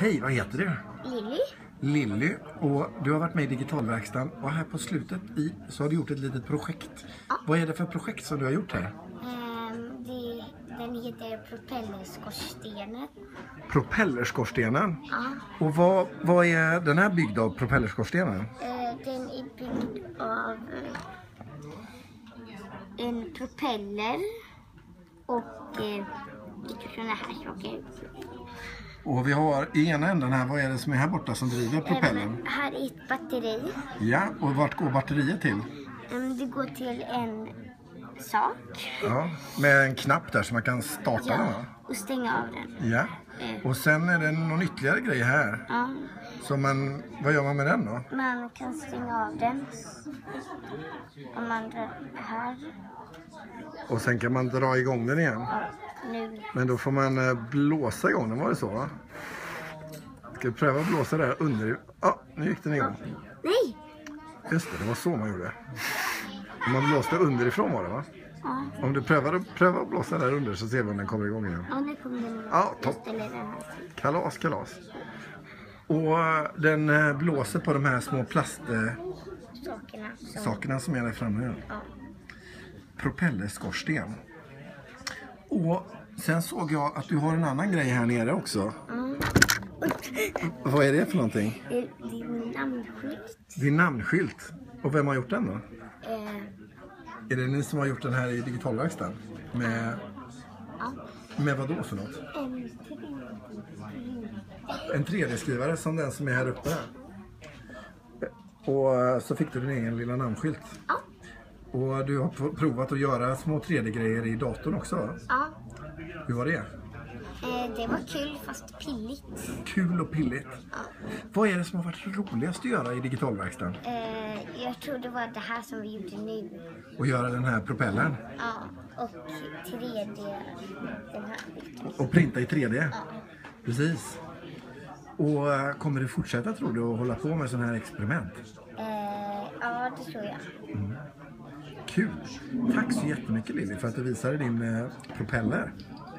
Hej, vad heter du? Lilly. Lilly. Och du har varit med i Digitalverkstan och här på slutet i, så har du gjort ett litet projekt. Vad är det för projekt som du har gjort här? Ehm, det, den heter Propellerskorstenen. Propellerskorstenen. Ja. Och vad, vad är den här byggd av, propellerskorstenen? Eh, den är byggd av eh, en propeller och eh, lite sådana här saker. Och vi har i ena änden här, vad är det som är här borta som driver propellern? Ehm, här är ett batteri. Ja, och vart går batteriet till? Det går till en sak. Ja, med en knapp där så man kan starta den va? och stänga av den. Ja. Och sen är det någon ytterligare grej här. Ja. Så man, vad gör man med den då? Man kan stänga av den. Om man drar här. Och sen kan man dra igång den igen. Ja, nu. Men då får man eh, blåsa igång den, var det så va? Ska vi pröva att blåsa där under? Ja, nu gick den igång. Nej! Just det, det var så man gjorde. Man blåste underifrån var det va? Ja, Om du prövar, pröva att blåsa där under så ser vi om den kommer igång igen. ja nu kommer den. Ja, Jag topp. Kalas, kalas. Och eh, den eh, blåser på de här små plastsakerna Sakerna. som... som är där framme. Ja. Propellerskorsten. Och sen såg jag att du har en annan grej här nere också. Mm. Vad är det för någonting? Det, är min namnskylt. Din namnskylt. Och vem har gjort den då? Eh, Är det ni som har gjort den här i digitalverkstan? Med, ja. med vad då för något? En En 3D-skrivare som den som är här uppe. Och eh, så fick du din egen lilla namnskylt. Ja. Och du har pr- provat att göra små 3D-grejer i datorn också? Ja. Hur var det? Eh, det var kul fast pilligt. Kul och pilligt. Ja. Vad är det som har varit roligast att göra i digitalverkstan? Eh, jag tror det var det här som vi gjorde nu. Att göra den här propellern? Ja. Och 3D, den här. Och printa i 3D? Ja. Precis. Och eh, kommer du fortsätta tror du att hålla på med sådana här experiment? Ja, det tror jag. Kul! Tack så jättemycket Lilly för att du visade din propeller.